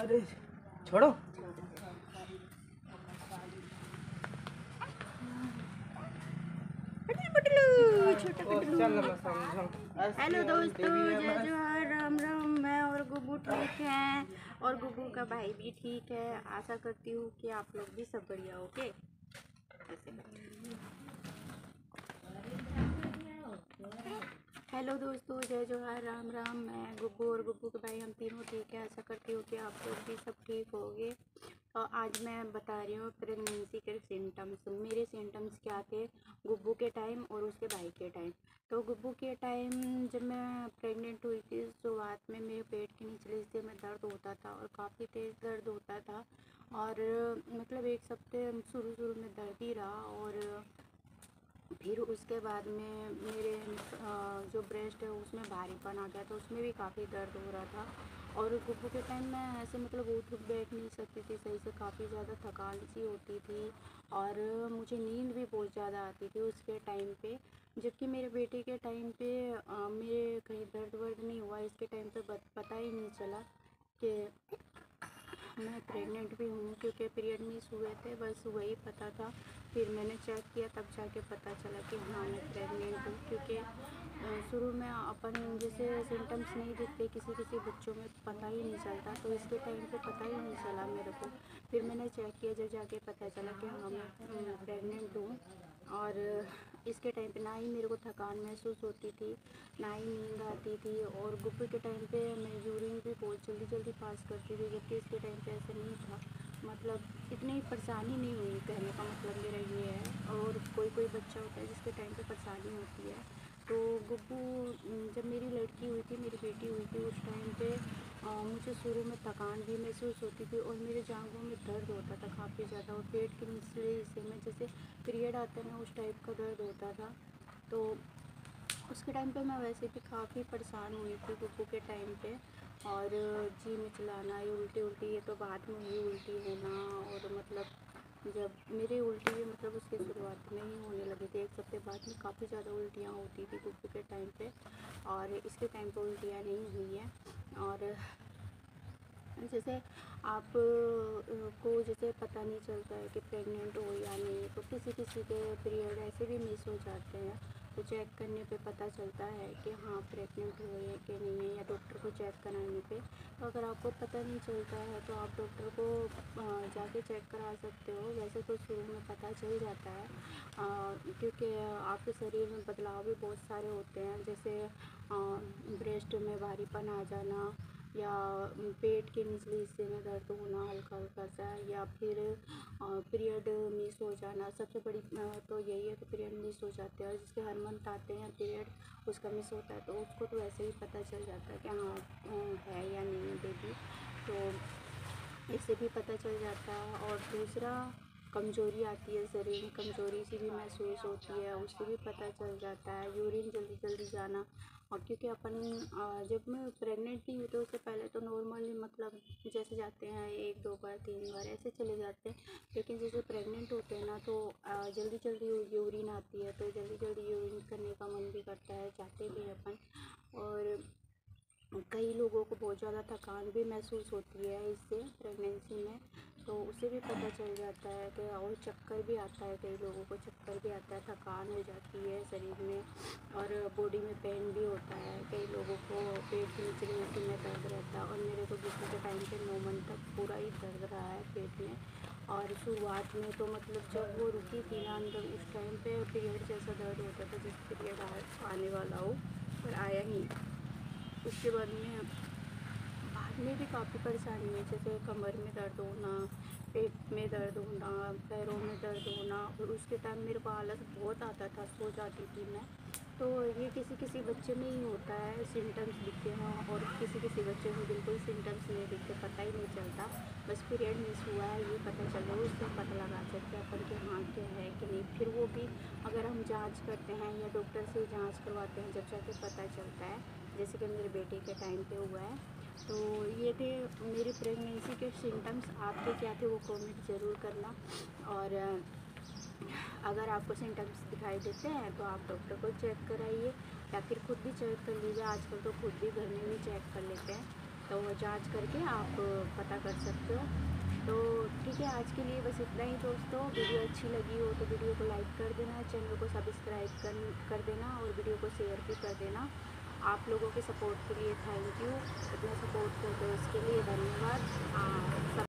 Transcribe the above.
अरे छोड़ो। हेलो दोस्तों जय जोहर राम राम मैं और गुब्बू ठीक है और गुब्बू का भाई भी ठीक है। आशा करती हूँ कि आप लोग भी सब बढ़िया ओके हेलो दोस्तों, जय जोहार, राम राम। मैं गुब्बू और गुब्बू के भाई, हम तीनों ठीक है। ऐसा करती हूँ कि आप लोग भी सब ठीक होंगे। और आज मैं बता रही हूँ प्रेगनेंसी के सिम्टम्स मेरे सिम्टम्स क्या थे? गुब्बू के टाइम और उसके भाई के टाइम तो गुब्बू के टाइम जब मैं प्रेग्नेंट हुई थी, शुरुआत में मेरे पेट के निचले हिस्से में दर्द होता था और काफ़ी तेज़ दर्द होता था और मतलब एक सप्ते शुरू शुरू में दर्द ही रहा और फिर उसके बाद में मेरे जो ब्रेस्ट है उसमें भारीपन आ गया था उसमें भी काफ़ी दर्द हो रहा था। और गुब्बू के टाइम मैं ऐसे मतलब उठ बैठ नहीं सकती थी सही से काफ़ी ज़्यादा थकान सी होती थी और मुझे नींद भी बहुत ज़्यादा आती थी उसके टाइम पे। जबकि मेरे बेटे के टाइम पे आ, मेरे कहीं दर्द वर्द नहीं हुआ इसके टाइम पे पता ही नहीं चला कि मैं प्रेग्नेंट भी हूँ क्योंकि पीरियड मिस हुए थे बस वही पता था। फिर मैंने चेक किया, तब जाके पता चला कि हाँ मैं प्रेगनेंट हूँ। क्योंकि शुरू में अपन जैसे सिम्टम्स नहीं दिखते, किसी किसी बच्चों में पता ही नहीं चलता। तो इसके टाइम पे पता ही नहीं चला मेरे को। फिर मैंने चेक किया, जब जाके पता चला कि हाँ मैं प्रेगनेंट हूँ। और इसके टाइम पे ना ही मेरे को थकान महसूस होती थी, ना ही नींद आती थी। और गुप्पी के टाइम पे मैं यूरिन भी बहुत जल्दी जल्दी पास करती थी, जबकि इसके टाइम पे ऐसा नहीं था। मतलब इतनी परेशानी नहीं हुई कहने का मतलब मेरा ये है। और कोई कोई बच्चा होता है जिसके टाइम पे परेशानी होती है। तो गुब्बू जब मेरी लड़की हुई थी मेरी बेटी हुई थी उस टाइम पे आ, मुझे शुरू में थकान भी महसूस होती थी और मेरे जांघों में दर्द होता था काफ़ी ज़्यादा और पेट के निचले हिस्से में जैसे पीरियड आता है ना उस टाइप का दर्द होता था। तो उसके टाइम पे मैं वैसे भी काफ़ी परेशान हुई थी गुब्बू के टाइम पे और जी में चलाना ये उल्टी उल्टी, ये तो बाद में हुई उल्टी होना और मतलब जब मेरी उल्टी भी मतलब उसकी शुरुआत में ही होने लगी थी। एक हफ़्ते बाद में काफ़ी ज़्यादा उल्टियाँ होती थी गुप्पू के टाइम पे और इसके टाइम पे उल्टियाँ नहीं हुई हैं। और जैसे आप, को जैसे पता नहीं चलता है कि प्रेग्नेंट हो या नहीं तो किसी किसी के पीरियड ऐसे भी मिस हो जाते हैं। तो चेक करने पे पता चलता है कि हाँ प्रेग्नेंट हुए हैं कि नहीं है या डॉक्टर को चेक कराने पे। तो अगर आपको पता नहीं चलता है तो आप डॉक्टर को जाके चेक करा सकते हो। वैसे तो शुरू में पता चल जाता है क्योंकि आपके शरीर में बदलाव भी बहुत सारे होते हैं। जैसे ब्रेस्ट में भारीपन आ जाना या पेट के निचले हिस्से में दर्द होना हल्का हल्का सा या फिर पीरियड मिस हो जाना, सबसे बड़ी तो यही है कि पीरियड मिस हो जाते हैं जिसके हर मंथ आते हैं पीरियड, उसका मिस होता है तो उसको तो वैसे ही पता चल जाता है कि हाँ है या नहीं है बेबी तो इससे भी पता चल जाता है और दूसरा कमज़ोरी आती है शरीर में, कमज़ोरी सी भी महसूस होती है, उससे भी पता चल जाता है यूरिन जल्दी जल्दी जाना और क्योंकि अपन जब मैं प्रेग्नेंट थी तो उससे पहले तो नॉर्मली मतलब जैसे जाते हैं, एक दो बार, तीन बार, ऐसे चले जाते हैं। लेकिन जैसे प्रेग्नेंट होते हैं ना तो जल्दी जल्दी यूरिन आती है तो जल्दी जल्दी यूरिन करने का मन भी करता है चाहते भी अपन। और कई लोगों को बहुत ज़्यादा थकान भी महसूस होती है इससे प्रेगनेंसी में। तो उसे भी पता चल जाता है कि, और चक्कर भी आता है कई लोगों को, चक्कर भी आता है, थकान हो जाती है शरीर में और बॉडी में पेन भी होता है। कई लोगों को पेट के नीचे नीचे में दर्द रहता है और मेरे को दूसरे के टाइम से नौ मंथ तक पूरा ही दर्द रहा है पेट में। और शुरुआत में तो मतलब जब वो रुकी थी ना अंदर उस टाइम पे पीरियड जैसा दर्द होता था, जिस पीरियड आने वाला हो, पर आया ही उसके बाद में में भी काफ़ी परेशानी है, जैसे कमर में दर्द होना, पेट में दर्द होना, पैरों में दर्द होना, और उसके टाइम मेरे को आलस बहुत आता था, सो जाती थी मैं। तो ये किसी किसी बच्चे में ही होता है सिम्टम्स दिखते हैं, और किसी किसी बच्चे में बिल्कुल सिम्टम्स नहीं दिखते, पता ही नहीं चलता। बस पीरियड मिस हुआ है, ये पता चल रहा है उससे पता लगा सकते हैं अपन के हाँ क्या है कि नहीं। फिर वो भी अगर हम जाँच करते हैं या डॉक्टर से जाँच करवाते हैं, जब जाके पता चलता है, जैसे कि मेरे बेटे के टाइम पे हुआ है तो ये थे मेरी प्रेगनेंसी के सिम्टम्स आपके क्या थे वो कमेंट ज़रूर करना। और अगर आपको सिम्टम्स दिखाई देते हैं तो आप डॉक्टर को चेक कराइए, या फिर खुद भी चेक कर लीजिए। आजकल तो खुद भी घर में भी चेक कर लेते हैं। तो वो जाँच करके आप पता कर सकते हो। तो ठीक है, आज के लिए बस इतना ही दोस्तों। वीडियो अच्छी लगी हो तो वीडियो को लाइक कर देना, चैनल को सब्सक्राइब कर कर देना और वीडियो को शेयर भी कर देना। आप लोगों के सपोर्ट के लिए थैंक यू इतना सपोर्ट करते हो उसके लिए धन्यवाद।